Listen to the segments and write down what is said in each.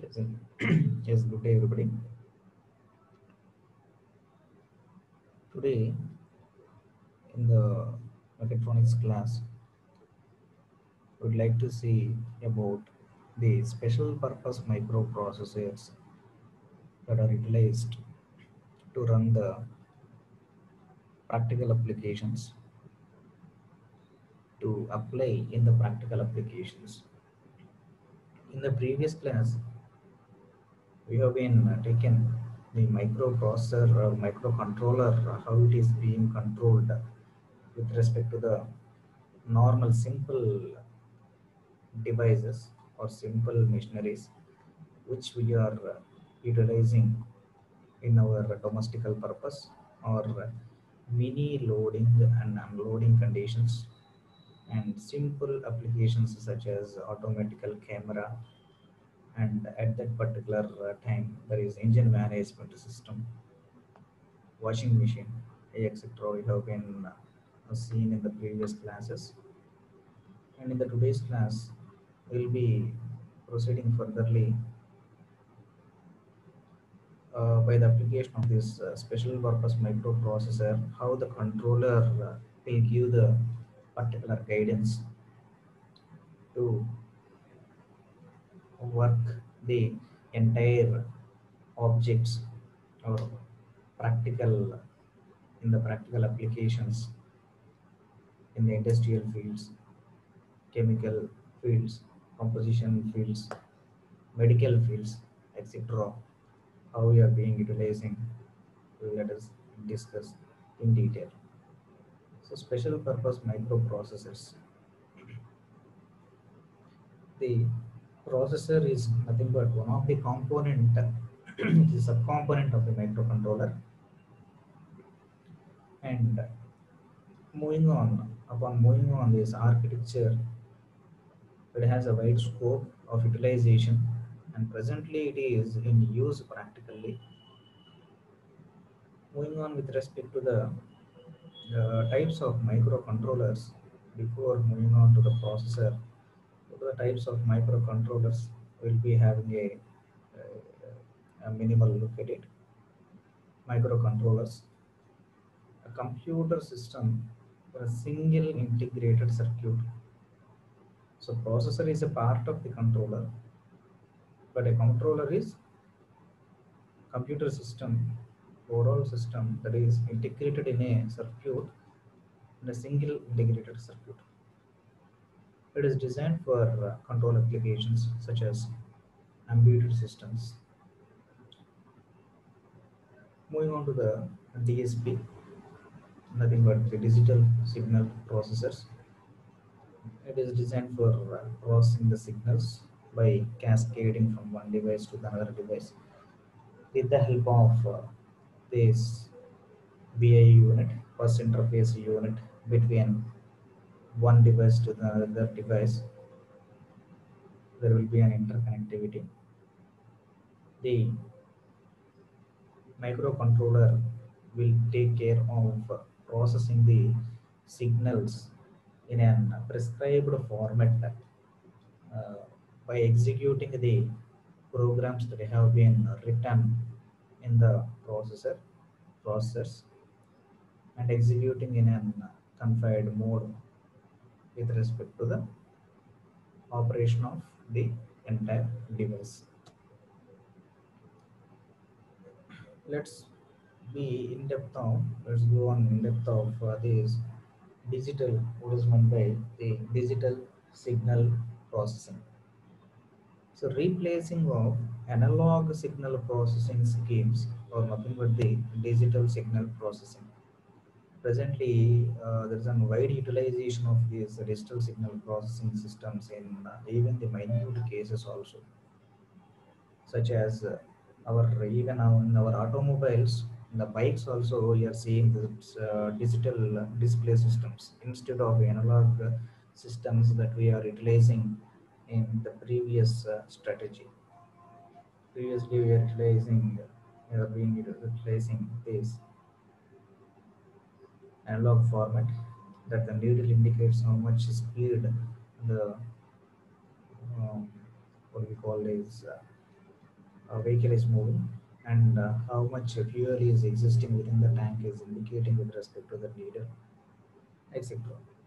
Yes, yes, good day, everybody. Today, in the mechatronics class, we would like to see about the special purpose microprocessors that are utilized to run the practical applications to apply in the practical applications. In the previous class, we have been uh, taken the microprocessor or microcontroller, uh, how it is being controlled with respect to the normal simple devices or simple machineries which we are uh, utilizing in our domestical purpose or mini loading and unloading conditions and simple applications such as automatical camera and at that particular uh, time there is engine management system washing machine etc we have been uh, seen in the previous classes. And in the today's class we'll be proceeding furtherly uh, by the application of this uh, special purpose microprocessor how the controller uh, will give the particular guidance to work the entire objects or practical in the practical applications in the industrial fields chemical fields composition fields medical fields etc how we are being utilizing let us discuss in detail. So special purpose microprocessors. The processor is nothing but one of the component the subcomponent of the microcontroller. And moving on upon moving on this architecture it has a wide scope of utilization and presently it is in use practically. Moving on with respect to the, the types of microcontrollers before moving on to the processor the types of microcontrollers will be having a, a, minimal look at it. Microcontrollers. A computer system for a single integrated circuit. So processor is a part of the controller but a controller is computer system overall system that is integrated in a circuit in a single integrated circuit it is designed for uh, control applications such as embedded systems. Moving on to the DSP, nothing but the digital signal processors. It is designed for uh, processing the signals by cascading from one device to another device with the help of uh, this BI unit, bus interface unit between one device to the other device there will be an interconnectivity. The microcontroller will take care of processing the signals in a prescribed format uh, by executing the programs that have been written in the processor processors and executing in a confined mode with respect to the operation of the entire device. Let's be in depth of, let's go on in depth of uh, this digital, what is meant by the digital signal processing. So replacing of analog signal processing schemes or nothing but the digital signal processing presently uh, there is a wide utilization of these digital signal processing systems in uh, even the minute cases also such as uh, our even our, in our automobiles in the bikes also we are seeing this uh, digital display systems instead of analog systems that we are utilizing in the previous uh, strategy. Previously we are utilizing we are being utilizing this analog format that the needle indicates how much speed the um, what we call is uh, vehicle is moving and uh, how much fuel is existing within the tank is indicating with respect to the needle etc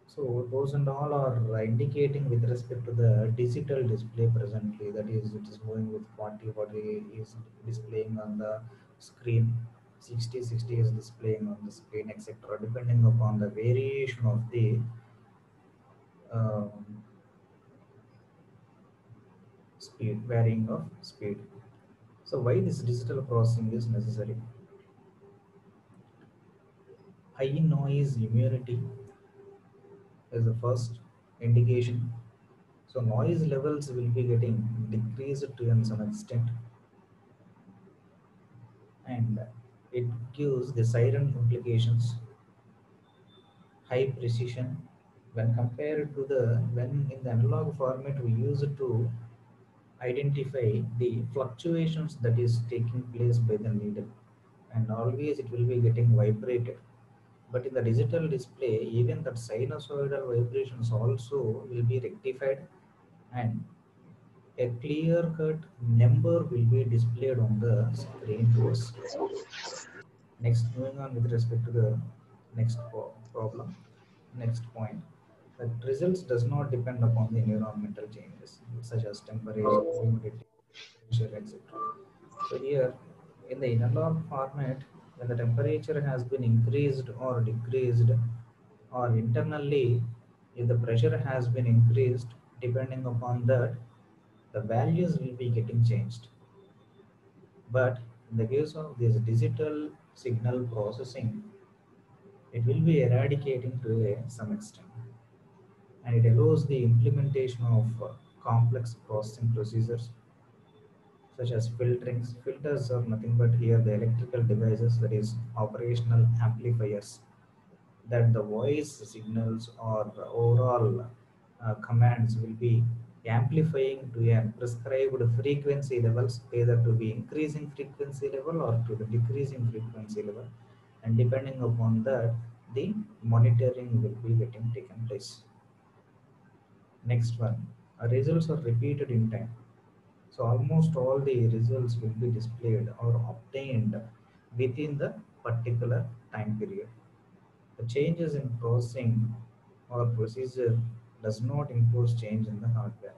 so those and all are indicating with respect to the digital display presently that is it is moving with 40 40 is displaying on the screen 60 60 is displaying on the screen etc depending upon the variation of the um, speed varying of speed. So why this digital processing is necessary? High noise immunity is the first indication. So noise levels will be getting decreased to some extent. And it gives the siren implications. High precision. When compared to the when in the analog format we use it to identify the fluctuations that is taking place by the needle. And always it will be getting vibrated. But in the digital display even that sinusoidal vibrations also will be rectified. And a clear cut number will be displayed on the screen to us. Next moving on with respect to the next problem next point. The results does not depend upon the environmental changes such as temperature, oh. humidity, pressure, etc. So here in the analog format, when the temperature has been increased or decreased, or internally if the pressure has been increased, depending upon that, the values will be getting changed. But in the case of this digital signal processing, it will be eradicating to a, some extent and it allows the implementation of uh, complex processing procedures such as filtering. Filters are nothing but here the electrical devices that is operational amplifiers that the voice signals or overall uh, commands will be amplifying to a prescribed frequency levels either to be increasing frequency level or to the decreasing frequency level and depending upon that the monitoring will be getting taken place Next one, results are repeated in time. So almost all the results will be displayed or obtained within the particular time period. The changes in processing or procedure does not impose change in the hardware.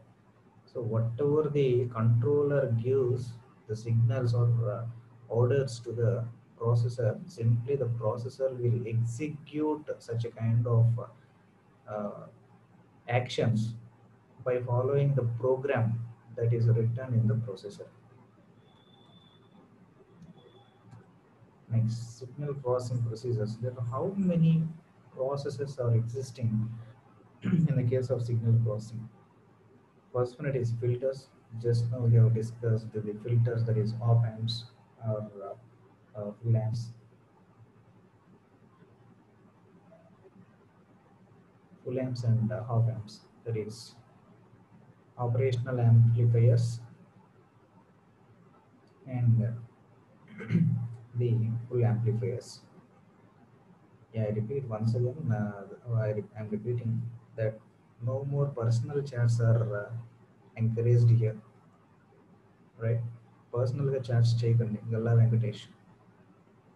So whatever the controller gives the signals or uh, orders to the processor, simply the processor will execute such a kind of uh, actions by following the program that is written in the processor. Next, signal processing procedures. There are how many processes are existing in the case of signal processing. First one it is filters. Just now we have discussed the filters that is op amps or uh, uh, full amps full amps and uh, half amps that is operational amplifiers and the full amplifiers yeah i repeat once again uh, I, am repeating that no more personal chats are uh, encouraged here right పర్సనల్గా chats చేయకండి గల్లా వెంకటేష్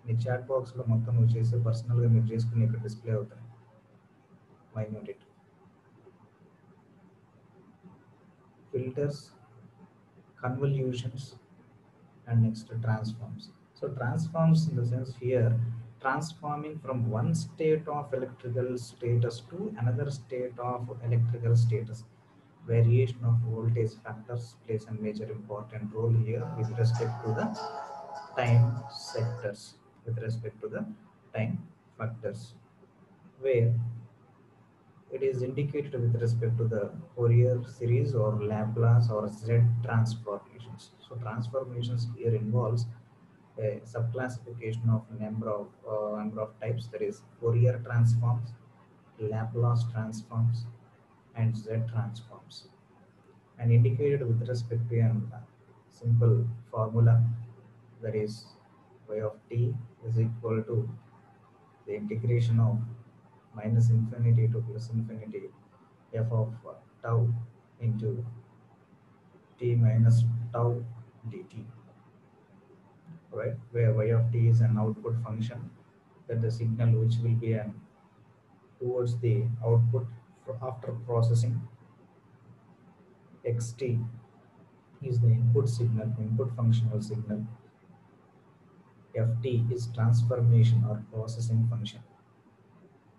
మీ chat బాక్స్లో మొత్తం నువ్వు చేసే పర్సనల్గా మీరు చేసుకుని ఇక్కడ డిస్ప్లే అవుతాయి minute it filters, convolutions, and next transforms. So transforms in the sense here, transforming from one state of electrical status to another state of electrical status. Variation of voltage factors plays a major important role here with respect to the time sectors, with respect to the time factors, where it is indicated with respect to the Fourier series or Laplace or Z transformations. So transformations here involves a subclassification of number of uh, number of types that is Fourier transforms, Laplace transforms, and Z transforms, and indicated with respect to a simple formula that is y of t is equal to the integration of minus infinity to plus infinity f of tau into t minus tau dt. Right? Where y of t is an output function that the signal which will be an towards the output after processing xt is the input signal, input functional signal. ft is transformation or processing function.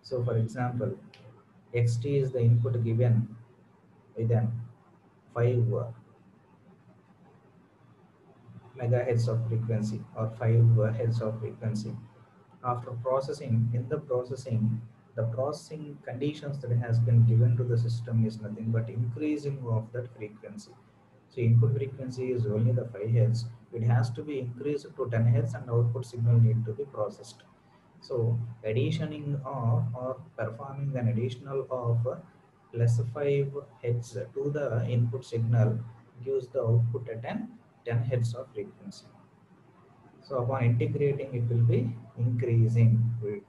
So for example, xt is the input given with an 5 uh, megahertz of frequency or 5 uh, hertz of frequency. After processing, in the processing, the processing conditions that has been given to the system is nothing but increasing of that frequency. So input frequency is only the 5 hertz. It has to be increased to 10 hertz and output signal need to be processed. So additioning of or performing an additional of less plus 5 hertz to the input signal gives the output at 10, 10 hertz of frequency. So upon integrating, it will be increasing. We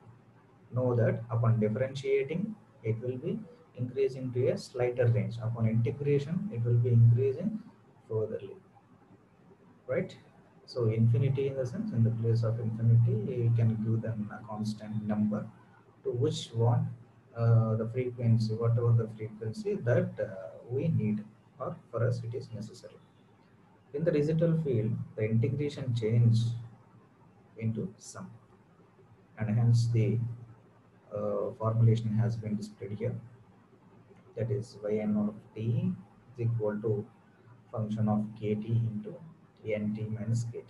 know that upon differentiating, it will be increasing to a slighter range. Upon integration, it will be increasing furtherly. Right? So infinity in the sense, in the place of infinity, you can give them a constant number to which one uh, the frequency, whatever the frequency that uh, we need or for us it is necessary. In the digital field, the integration change into sum and hence the uh, formulation has been displayed here. That is yn of t is equal to function of kt into nt minus kt.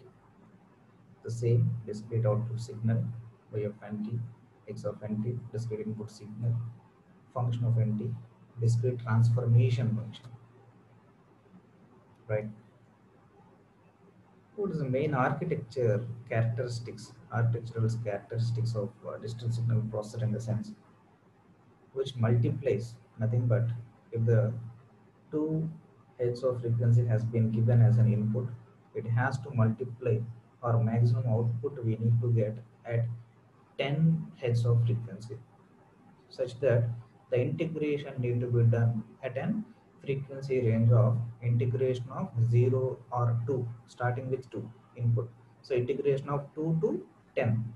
The same discrete output signal y of nt, x of nt, discrete input signal, function of nt, discrete transformation function. Right. What is the main architecture characteristics, architectural characteristics of uh, digital signal processor in the sense which multiplies nothing but if the two hertz of frequency has been given as an input, it has to multiply or maximum output we need to get at 10 hertz of frequency such that the integration need to be done at an frequency range of integration of 0 or 2 starting with 2 input. So integration of 2 to 10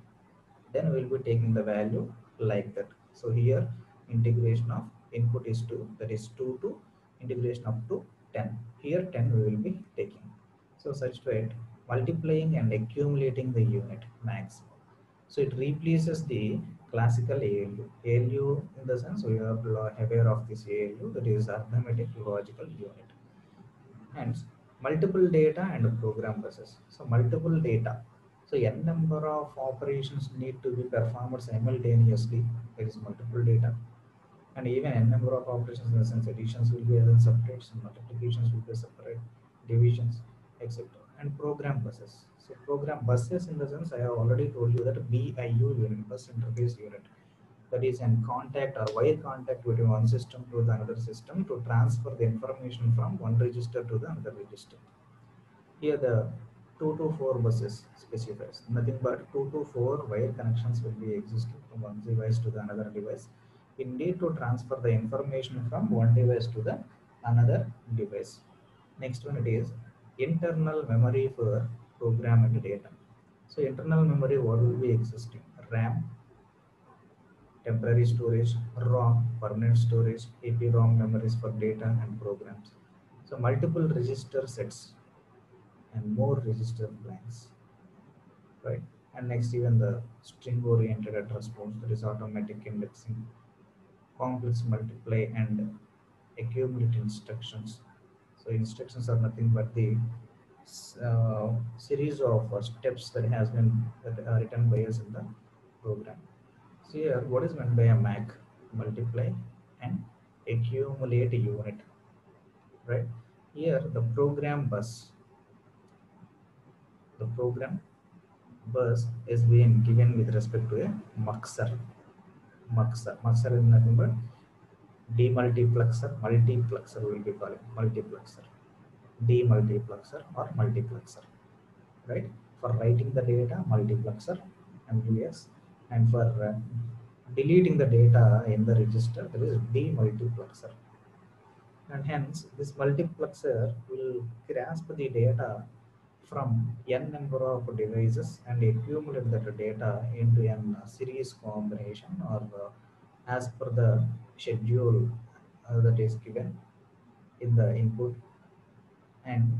then we'll be taking the value like that. So here integration of input is 2 that is 2 to integration up to 10 here 10 we will be taking. So such that multiplying and accumulating the unit max so it replaces the classical ALU. ALU in the sense we are aware of this ALU that is arithmetic logical unit. Hence multiple data and program buses. So multiple data. So n number of operations need to be performed simultaneously. There is multiple data. And even n number of operations in the sense additions will be as in separate, multiplications will be separate, divisions, etc. And program buses. So program buses in the sense I have already told you that BIU unit, bus interface unit, that is in contact or wire contact between one system to the another system to transfer the information from one register to the another register. Here the 2 to 4 buses specifies nothing but 2 to 4 wire connections will be existing from one device to the another device. We need to transfer the information from one device to the another device. Next one it is internal memory for program and data. So internal memory, what will be existing? RAM, temporary storage, ROM, permanent storage, EPROM memories for data and programs. So multiple register sets and more register banks, right? And next even the string oriented address books, that is automatic indexing, complex multiply and accumulate instructions. So instructions are nothing but the uh, series of uh, steps that has been that are written by us in the program. So here, what is meant by a MAC? Multiply and accumulate unit, right? Here, the program bus, the program bus is being given with respect to a muxer. Muxer, muxer is nothing but demultiplexer, multiplexer multiplexer will be called multiplexer demultiplexer or multiplexer, right? For writing the data, multiplexer, MUS, and for uh, deleting the data in the register, there is demultiplexer. And hence, this multiplexer will grasp the data from n number of devices and accumulate that data into a series combination or uh, as per the schedule uh, that is given in the input and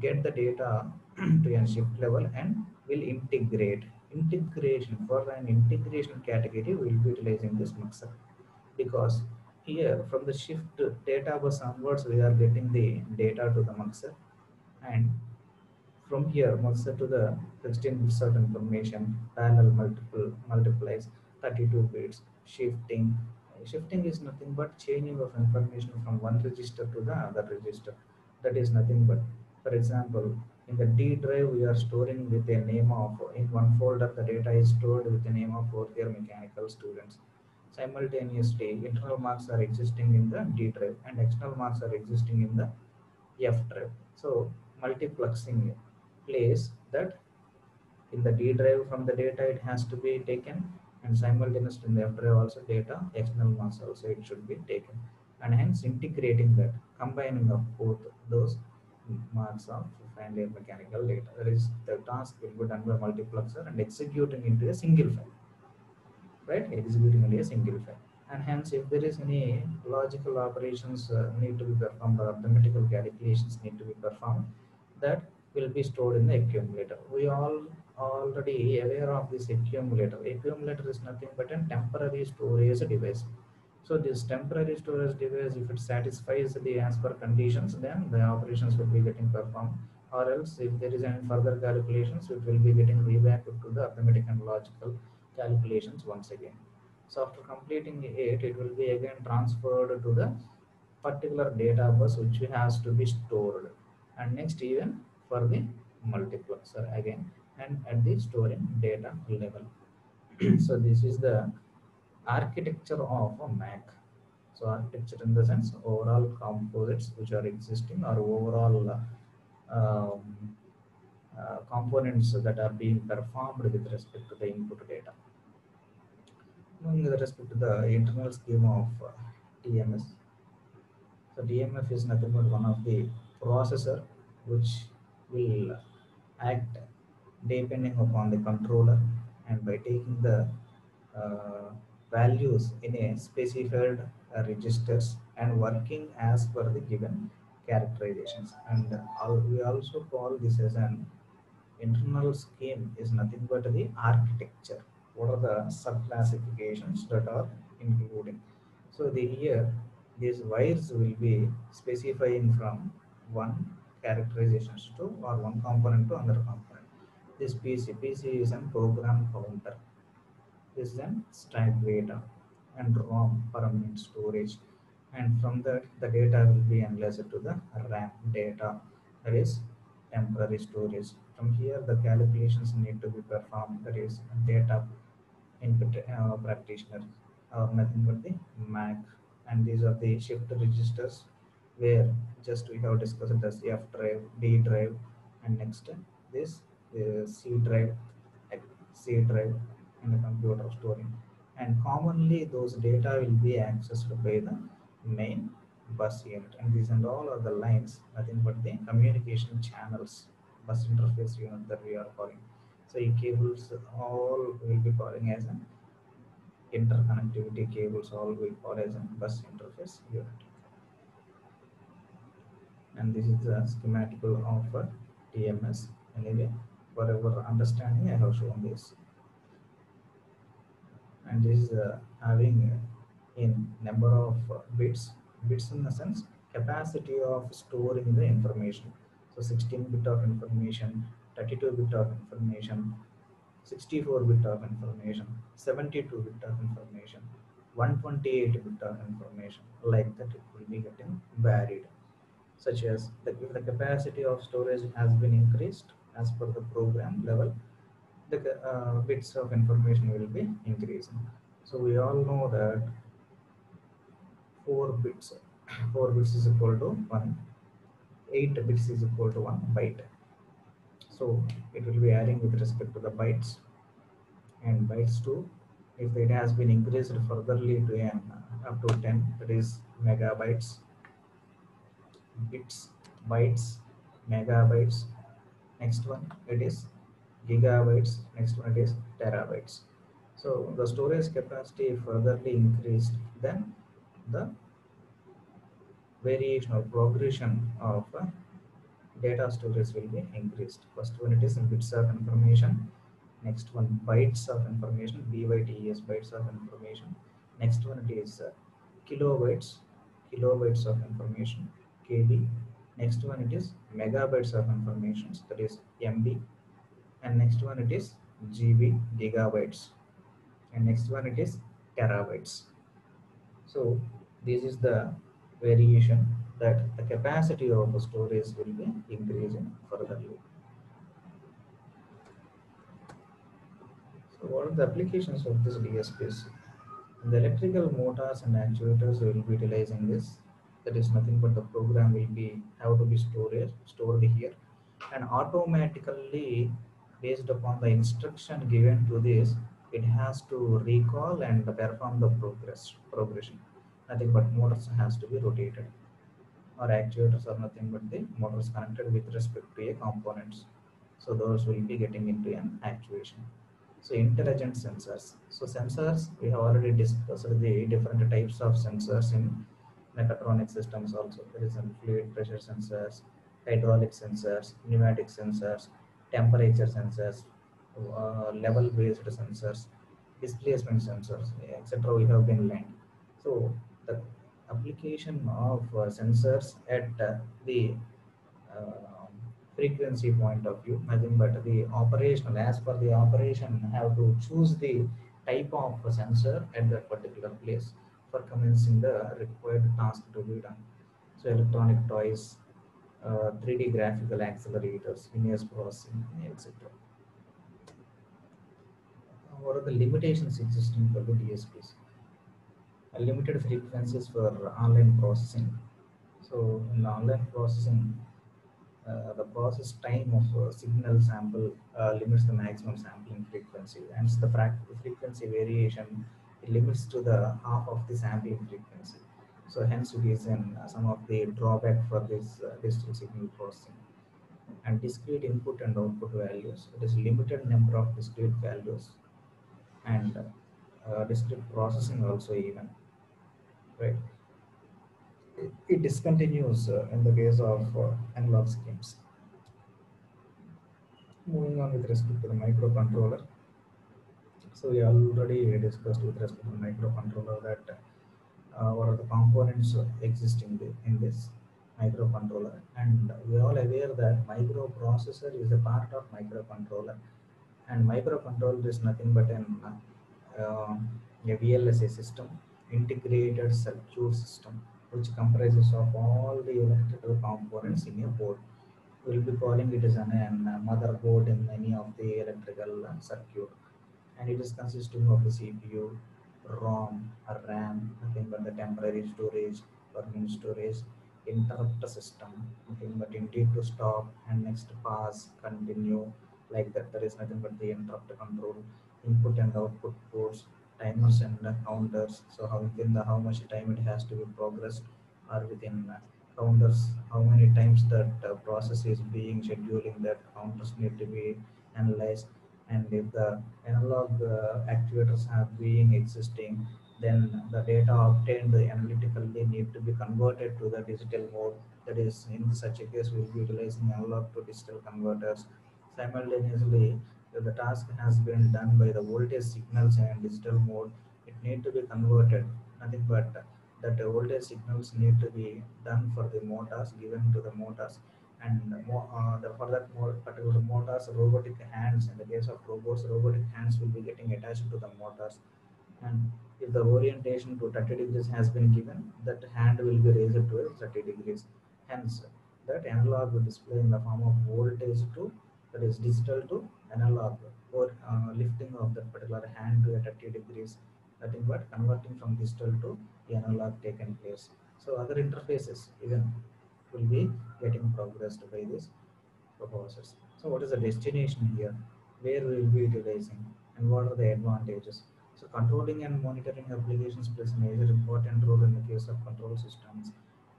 get the data to a shift level and will integrate. Integration for an integration category we will be utilizing this mixer because here from the shift data bus onwards we are getting the data to the mixer and from here mixer to the 16 bits of information parallel multiple multiplies 32 bits shifting shifting is nothing but changing of information from one register to the other register. That is nothing but for example in the D drive we are storing with a name of in one folder the data is stored with the name of fourth year mechanical students. Simultaneously internal marks are existing in the D drive and external marks are existing in the F drive. So multiplexing place that in the D drive from the data it has to be taken and simultaneously in the F also data external marks also it should be taken. And hence integrating that combining of both those marks of final mechanical data that is the task will be done by multiplexer and executing into a single file. Right? Executing into a single file. And hence if there is any logical operations uh, need to be performed or arithmetical calculations need to be performed that will be stored in the accumulator. We all already aware of this accumulator. Accumulator is nothing but a temporary storage device. So this temporary storage device, if it satisfies the as per conditions, then the operations will be getting performed. Or else, if there is any further calculations, it will be getting revamped to the arithmetic and logical calculations once again. So after completing it, it will be again transferred to the particular data bus which has to be stored. And next even for the multiplexer again and at the storing data level. so this is the architecture of a Mac. So architecture in the sense overall composites which are existing or overall um, uh, components that are being performed with respect to the input data. with respect to the internal scheme of uh, TMS. So TMS is nothing but one of the processor which will act depending upon the controller and by taking the uh, values in a specified uh, registers and working as per the given characterizations. And uh, we also call this as an internal scheme is nothing but the architecture. What are the sub classifications that are including? So the here these wires will be specifying from one characterizations to or one component to another component. This PC, PC is a program counter. This is a stack data and ROM permanent storage. And from that, the data will be analyzed to the RAM data, that is temporary storage. From here, the calculations need to be performed, that is data input uh, practitioner or nothing but the MAC. And these are the shift registers where just we have discussed the F drive, D drive, and next this uh, C drive, C drive, in the computer storing. And commonly those data will be accessed by the main bus unit. And these and all are the lines, nothing but the communication channels, bus interface unit that we are calling. So cables all will be calling as an interconnectivity cables all will call as a bus interface unit and this is the schematical of uh, TMS anyway for our understanding I have shown this. And this is uh, having in number of bits bits in the sense capacity of storing the information. So 16 bit of information 32 bit of information 64 bit of information 72 bit of information 128 bit of information like that it will be getting varied. Such as the, if the capacity of storage has been increased as per the program level, the uh, bits of information will be increasing. So we all know that 4 bits, 4 bits is equal to 1, 8 bits is equal to 1 byte. So it will be adding with respect to the bytes and bytes 2 if it has been increased furtherly to n up to 10 that is megabytes bits, bytes, megabytes, next one it is gigabytes next one it is terabytes. So the storage capacity furtherly increased then the variation or progression of uh, data storage will be increased. First one it is in bits of information. Next one bytes of information bytes bytes of information. Next one it is uh, kilobytes kilobytes of information kb next one it is megabytes of information. That is mb and next one it is gb gigabytes. And next one it is terabytes. So this is the variation that the capacity of the storage will be increasing furtherly so what are the applications of this dsps the electrical motors and actuators will be utilizing this that is nothing but the program will be have to be stored stored here. And automatically based upon the instruction given to this it has to recall and perform the progress progression. Nothing but motors has to be rotated. Or actuators are nothing but the motors connected with respect to a components. So those will be getting into an actuation. So intelligent sensors. So sensors we have already discussed the different types of sensors in mechatronic systems also. There is some fluid pressure sensors hydraulic sensors pneumatic sensors temperature sensors uh, level based sensors displacement sensors etc we have been learned. So the application of uh, sensors at uh, the uh, frequency point of view nothing but the operational as per the operation have to choose the type of sensor at that particular place for commencing the required task to be done so electronic toys uh, 3d graphical accelerators image processing etc what are the limitations existing for the dsps limited frequencies for online processing. So in online processing, uh, the process time of signal sample uh, limits the maximum sampling frequency. Hence, the frequency variation limits to the half of the sampling frequency. So hence it is in uh, some of the drawback for this uh, digital signal processing. And discrete input and output values. It is limited number of discrete values and uh, discrete processing also even right? It, discontinues uh, in the case of uh, analog schemes. Moving on with respect to the microcontroller. So we already discussed with respect to microcontroller that uh, what are the components existing in this microcontroller. And we are all aware that microprocessor is a part of microcontroller. And microcontroller is nothing but an uh, a VLSI system integrated circuit system which comprises of all the electrical components in a board. We'll be calling it as an, an motherboard in any of the electrical circuit and it is consisting of the CPU, ROM, a RAM, nothing but the temporary storage, permanent storage, interrupt system, nothing but indeed to stop and next pass, continue, like that. There is nothing but the interrupt control, input and output ports, timers and counters so how within the how much time it has to be progressed or within counters how many times that uh, process is being scheduling that counters need to be analyzed and if the analog uh, actuators have been existing then the data obtained analytically need to be converted to the digital mode. That is in such a case we'll be utilizing analog to digital converters. Simultaneously if the task has been done by the voltage signals and digital mode, it need to be converted. Nothing but that the voltage signals need to be done for the motors given to the motors and uh, the, for that particular motors robotic hands in the case of robots robotic hands will be getting attached to the motors. And if the orientation to 30 degrees has been given that hand will be raised to 30 degrees. Hence that analog will display in the form of voltage to that is digital to analog or uh, lifting of that particular hand to a 30 degrees. Nothing but converting from digital to analog taken place. So other interfaces even will be getting progressed by this processors so what is the destination here? Where we will be utilizing? And what are the advantages? So controlling and monitoring applications plays a major important role in the case of control systems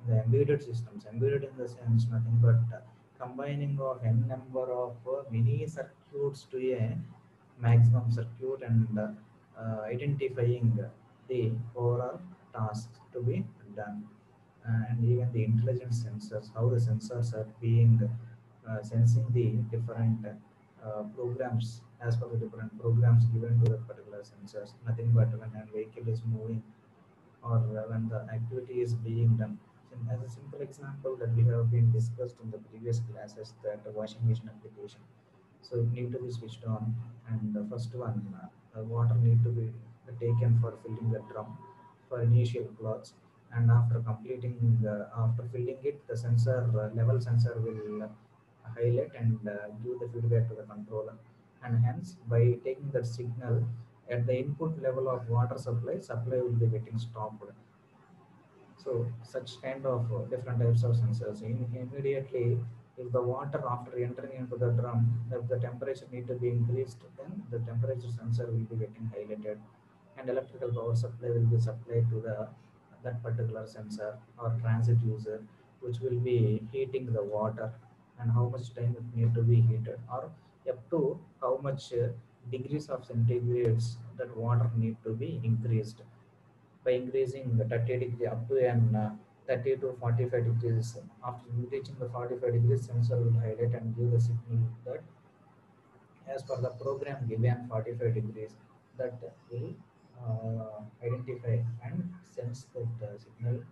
the embedded systems. Embedded in the sense nothing but uh, combining of n number of uh, mini circuits to a maximum circuit and uh, uh, identifying the overall tasks to be done and even the intelligent sensors how the sensors are being uh, sensing the different uh, programs as per the different programs given to the particular sensors. Nothing but when a vehicle is moving or when the activity is being done. Sim- as a simple example that we have been discussed in the previous classes that the washing machine application. So it need to be switched on and the first one uh, water need to be taken for filling the drum for initial cloths and after completing after filling it the sensor uh, level sensor will uh, highlight and uh, give the feedback to the controller. And hence by taking that signal at the input level of water supply supply will be getting stopped. So such kind of uh, different types of sensors. In, immediately, if the water after entering into the drum, if the temperature need to be increased, then the temperature sensor will be getting highlighted, and electrical power supply will be supplied to the that particular sensor or transducer, which will be heating the water and how much time it need to be heated, or up to how much uh, degrees of centigrades that water need to be increased by increasing the 30 degree up to an uh, 30 to 45 degrees. After reaching the 45 degrees, sensor will highlight and give the signal that as per the program given 45 degrees that will identify and sense that uh, signal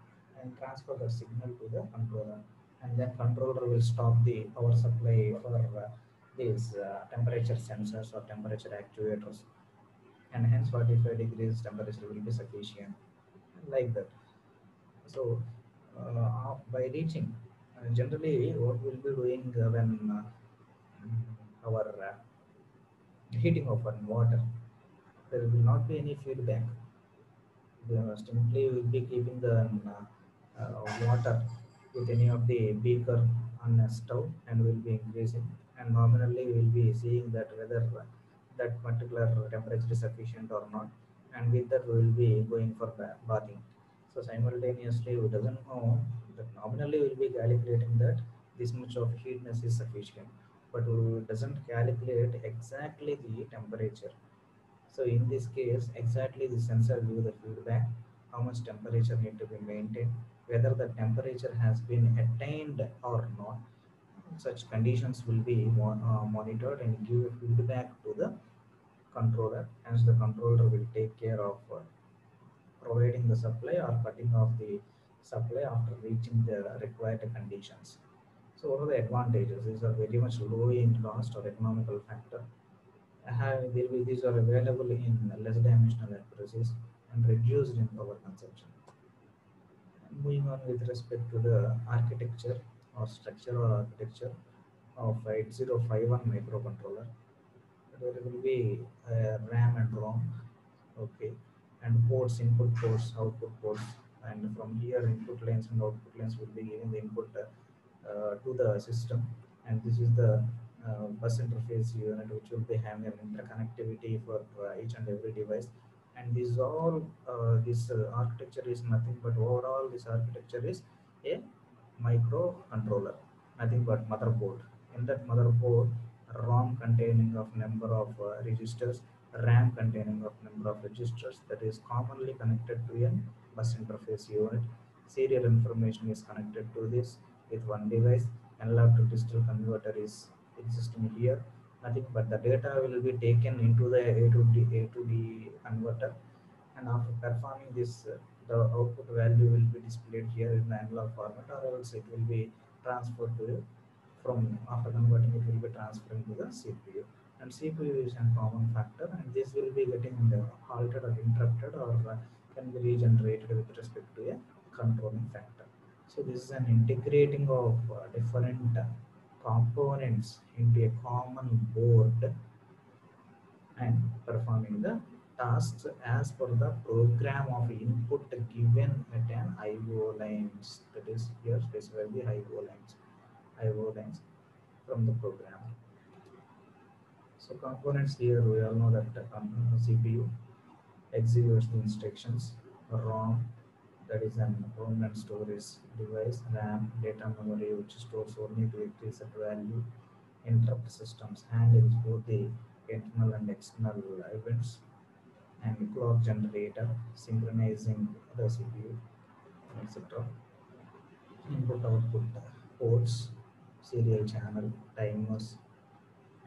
and transfer the signal to the controller. And then controller will stop the power supply for uh, these uh, temperature sensors or temperature actuators. And hence 45 degrees temperature will be sufficient. Like that. So uh, by reaching uh, generally what we'll be doing uh, when uh, our uh, heating of water there will not be any feedback. Simply will be keeping the um, uh, water with any of the beaker on a stove and will be increasing. And nominally we will be seeing that whether that particular temperature is sufficient or not. And with that we will be going for bathing. So simultaneously we doesn't know that nominally we will be calculating that this much of heatness is sufficient. But we doesn't calculate exactly the temperature so in this case, exactly the sensor give the feedback, how much temperature need to be maintained, whether the temperature has been attained or not. Such conditions will be uh, monitored and give a feedback to the controller. Hence, the controller will take care of uh, providing the supply or cutting off the supply after reaching the required conditions. So, what are the advantages? These are very much low in cost or economical factor have there will, these are available in less dimensional accuracies and reduced in power consumption. Moving on with respect to the architecture or structure or architecture of 8051 microcontroller, there will be uh, RAM and ROM, okay, and ports, input ports, output ports, and from here input lanes and output lanes will be giving the input uh, to the system, and this is the uh, bus interface unit which will be having an interconnectivity for uh, each and every device. And this all uh, this uh, architecture is nothing but overall this architecture is a microcontroller nothing but motherboard. In that motherboard rom containing of number of uh, registers ram containing of number of registers that is commonly connected to a bus interface unit. Serial information is connected to this with one device. Analog to digital converter is existing here nothing but the data will be taken into the a to d a to d converter. And after performing this uh, the output value will be displayed here in the analog format or else it will be transferred to from after converting it will be transferring to the cpu and cpu is a common factor and this will be getting halted or interrupted or uh, can be regenerated with respect to a controlling factor. So this is an integrating of uh, different uh, components into a common board and performing the tasks as per the program of input given at an IO lines. That is here specify the IO lines, IO lines from the program. So components here we all know that um, the CPU executes the instructions, ROM that is an permanent storage device, RAM, data memory, which stores only the reset value. Interrupt systems handles both the internal and external events, and clock generator synchronizing the CPU, etc. Input output ports, serial channel, timers,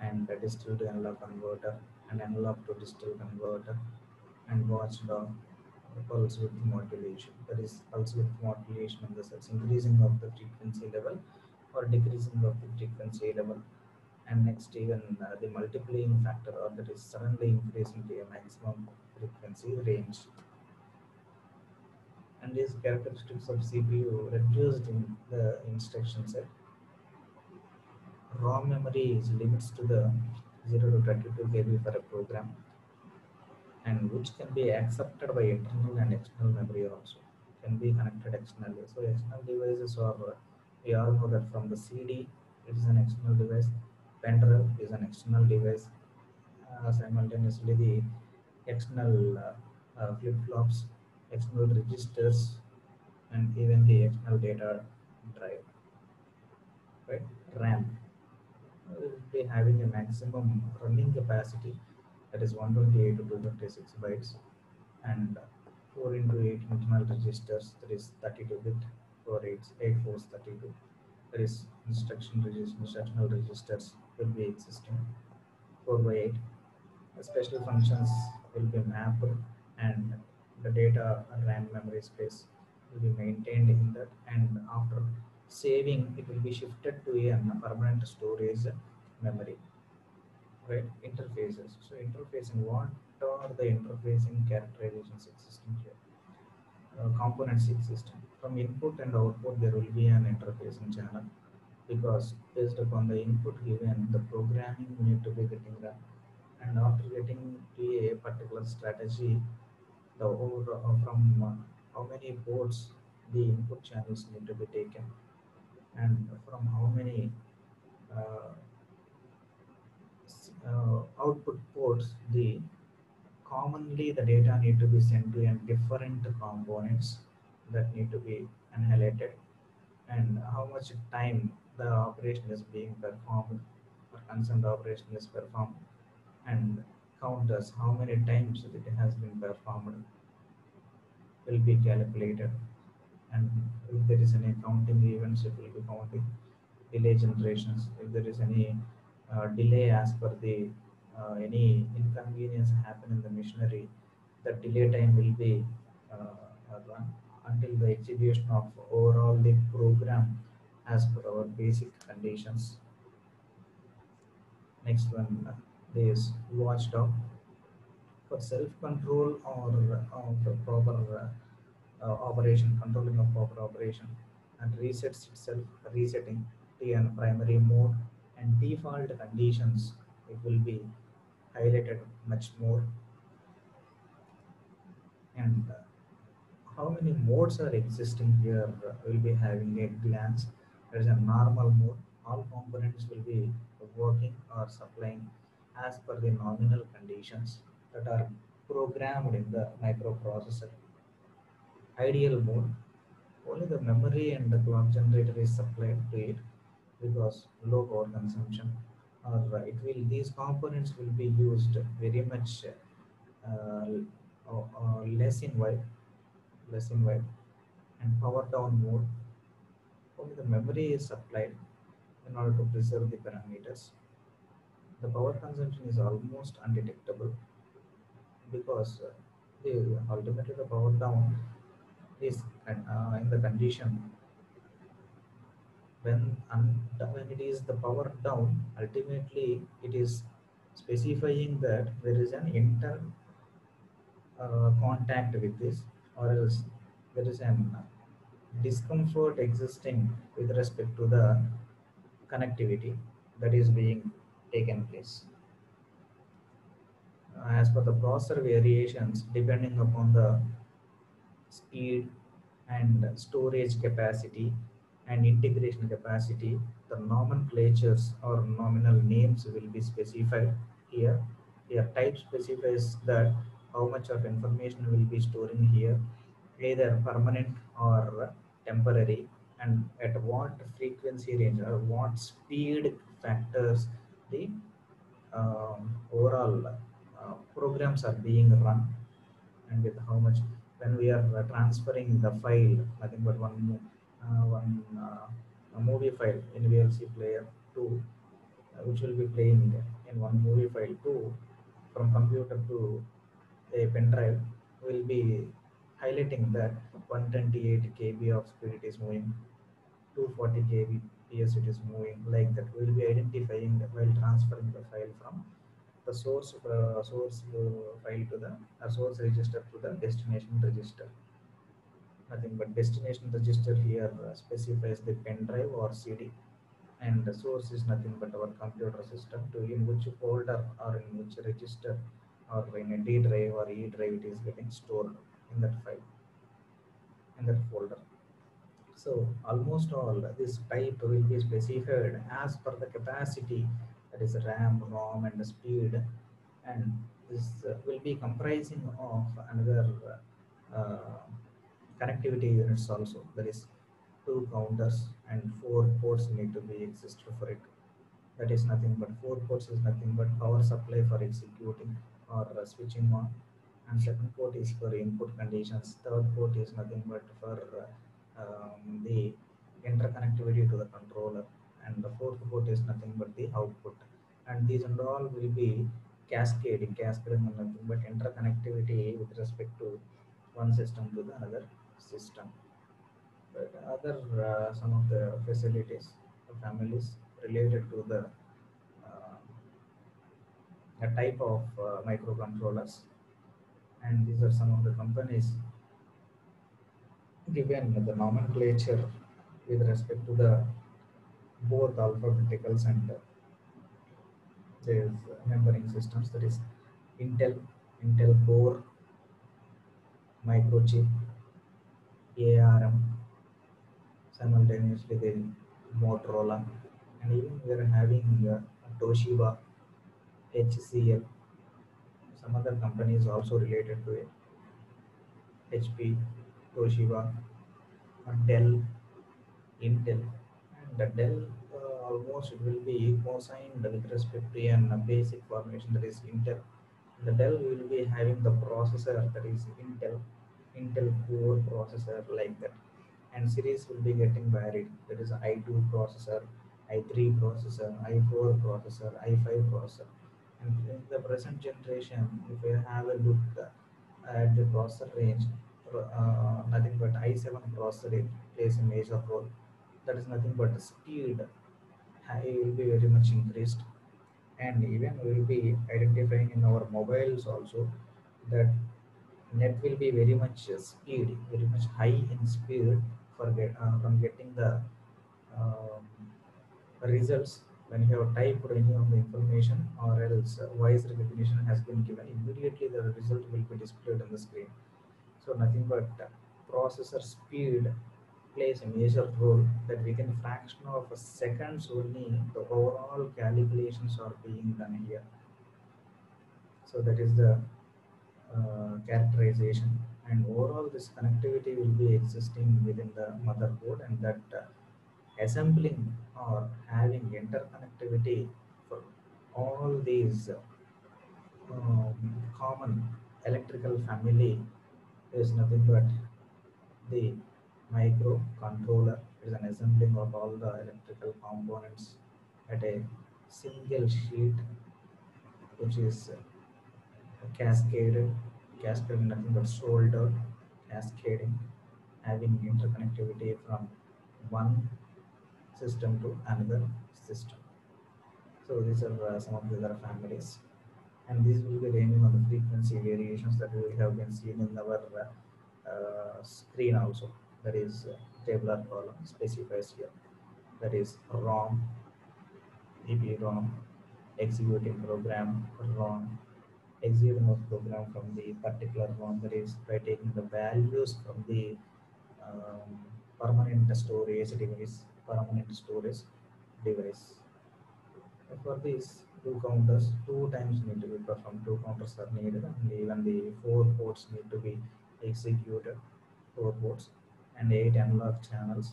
and digital to analog converter, and analog to digital converter, and watchdog pulse width modulation. That is pulse width modulation in the sense increasing of the frequency level or decreasing of the frequency level. And next even uh, the multiplying factor or that is suddenly increasing to a maximum frequency range. And these characteristics of CPU reduced in the instruction set. ROM memory is limits to the 0 to 32 KB for a program and which can be accepted by internal and external memory also. Can be connected externally. So external devices are we all know that from the cd it is an external device. Pen drive is an external device. Uh, simultaneously the external uh, uh, flip-flops external registers and even the external data drive right? Ram. Will be having a maximum running capacity that is 128 to 256 bytes and 4 into 8 internal registers that is 32 bit for 8 8 4 32 there is instruction registers instructional registers will be existing. 4 by 8 the special functions will be mapped and the data RAM memory space will be maintained in that and after saving it will be shifted to a permanent storage memory right interfaces. So interfacing what are the interfacing characterizations existing here? Uh, components existing from input and output there will be an interfacing channel because based upon the input given the programming need to be getting done and after getting to a particular strategy the over, uh, from uh, how many ports the input channels need to be taken and from how many uh, uh, output ports, the commonly the data need to be sent to and different components that need to be annihilated. And how much time the operation is being performed or concerned operation is performed. And counters how many times it has been performed will be calculated. And if there is any counting events it will be counting. Delay generations if there is any delay as per the uh, any inconvenience happen in the machinery, the delay time will be uh, run until the execution of overall the program as per our basic conditions. Next one is watchdog for self-control or of proper uh, operation, controlling of proper operation and resets itself, resetting to an primary mode and default conditions it will be highlighted much more. And uh, how many modes are existing here? Will be having a glance. There is a normal mode. All components will be working or supplying as per the nominal conditions that are programmed in the microprocessor. Ideal mode. Only the memory and the clock generator is supplied to it because low power consumption or uh, it will these components will be used very much uh, uh, less in wide less in wide and power down mode only the memory is supplied in order to preserve the parameters. The power consumption is almost undetectable because uh, the ultimately the power down is uh, in the condition when when it is the power down ultimately it is specifying that there is an inter uh, contact with this or else there is an discomfort existing with respect to the connectivity that is being taken place. Uh, as per the processor variations depending upon the speed and storage capacity and integration capacity, the nomenclatures or nominal names will be specified here. Here type specifies that how much of information will be storing here. either permanent or temporary and at what frequency range or what speed factors the um, overall uh, programs are being run and with how much when we are transferring the file nothing but one one uh, movie file in VLC player 2 uh, which will be playing in one movie file 2 from computer to a pen drive will be highlighting that 128 KB of speed it is moving 240 kbps it is moving like that. We will be identifying while transferring the file from the source uh, source uh, file to the uh, source register to the destination register nothing but destination register here uh, specifies the pen drive or cd and the source is nothing but our computer system to in which folder or in which register or in a d drive or e drive it is getting stored in that file in that folder. So almost all this type will be specified as per the capacity that is RAM, ROM and the speed. And this uh, will be comprising of another uh, connectivity units also. There is two counters and four ports need to be existed for it. That is nothing but four ports is nothing but power supply for executing or uh, switching on. And second port is for input conditions. Third port is nothing but for uh, um, the interconnectivity to the controller. And the fourth port is nothing but the output. And these and all will be cascading cascading nothing but interconnectivity with respect to one system to the another system. But other uh, some of the facilities families related to the uh, a type of uh, microcontrollers. And these are some of the companies given the nomenclature with respect to the both alphabeticals and uh, there's numbering systems that is Intel, Intel Core, Microchip, ARM, simultaneously the Motorola, and even we are having uh, Toshiba, HCL, some other companies also related to it, HP, Toshiba, Dell, Intel, and the Dell uh, almost it will be co-signed with respect to an uh, basic formation that is Intel. The Dell will be having the processor that is Intel, Intel Core processor like that, and series will be getting varied. That is i2 processor, i3 processor, i4 processor, i5 processor. And in the present generation, if we have a look at the processor range, uh, nothing but i7 processor it plays a major role that is nothing but the speed ha- will be very much increased and even we will be identifying in our mobiles also that net will be very much uh, speed very much high in speed for get, uh, from getting the um, results when you have typed any of the information or else uh, voice recognition has been given immediately the result will be displayed on the screen so nothing but processor speed plays a major role that within a fraction of a seconds only the overall calculations are being done here. So that is the characterization. And overall this connectivity will be existing within the motherboard and that uh, assembling or having interconnectivity for all these um, common electrical family is nothing but the microcontroller. Is an assembling of all the electrical components at a single sheet which is cascaded, cascading nothing but soldered, cascading, having interconnectivity from one system to another system. So these are uh, some of the other families. And these will be ranging on the frequency variations that we have been seen in our uh, uh, screen also. That is uh, tabular column specifies here. That is ROM, EPROM, executing program ROM, executing of program from the particular is by taking the values from the um, permanent storage device, permanent storage device. For these two counters, two times need to be performed, two counters are needed and even the four ports need to be executed 4 ports and 8 analog channels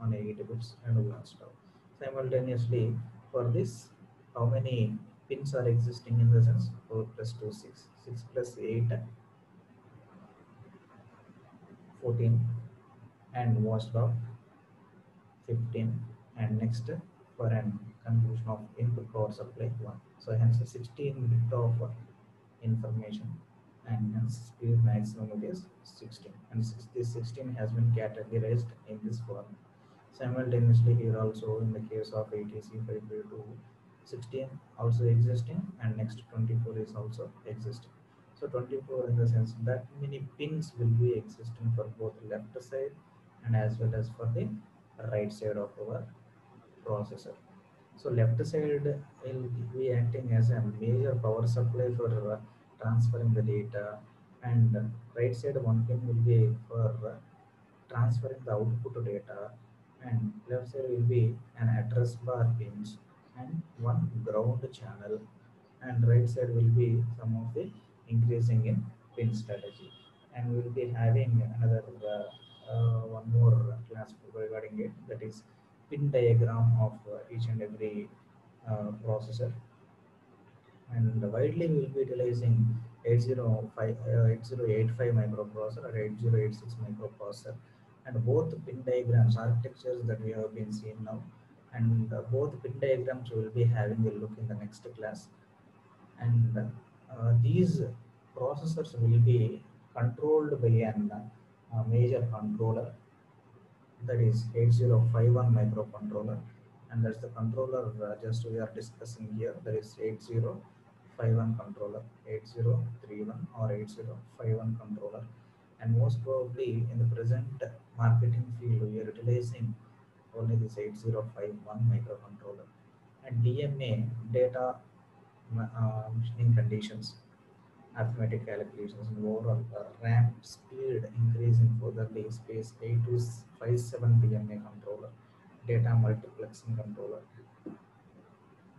on 8 bits and one stop. Simultaneously, for this, how many pins are existing in the sense 4 plus 2, 6, 6 plus 8, 14 and watchdog 15 and next for an conclusion of input power supply 1. So hence 16 bit of information and hence speed maximum is 16 and this 16 has been categorized in this form. Simultaneously here also in the case of ATC 552 16 also existing and next 24 is also existing. So 24 in the sense that many pins will be existing for both left side and as well as for the right side of our processor. So left side will be acting as a major power supply for transferring the data and right side one pin will be for transferring the output data and left side will be an address bar pins one ground channel and right side will be some of the increasing in pin strategy. And we will be having another uh, uh, one more class regarding it. That is pin diagram of each and every uh, processor. And widely we will be utilizing 805 uh, 8085 microprocessor or 8086 microprocessor. And both pin diagrams architectures that we have been seeing now and uh, both pin diagrams we will be having a look in the next class. And uh, these processors will be controlled by an uh, major controller. That is 8051 microcontroller. And that's the controller uh, just we are discussing here. That is 8051 controller 8031 or 8051 controller. And most probably in the present marketing field we are utilizing only this 8051 microcontroller and DMA data uh, machining conditions arithmetic calculations and overall uh, RAM speed increasing furtherly space 8257 DMA controller data multiplexing controller.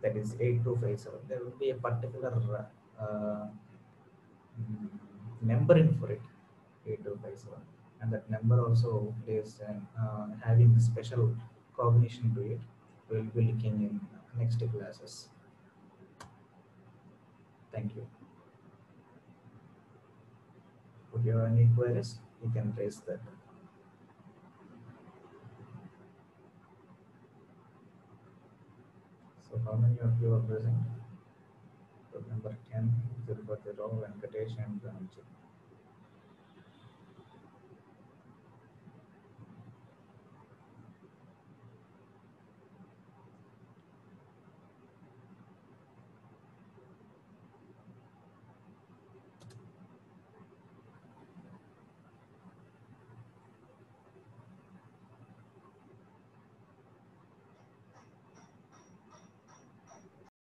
That is 8257 there will be a particular uh, mm, numbering for it 8257 and that number also plays an, uh, having special cognition to it. Will be looking in next classes. Thank you. If you have any queries you can raise that. So how many of you are present? Number 10 Zirupati Rao Venkatesh and Ramji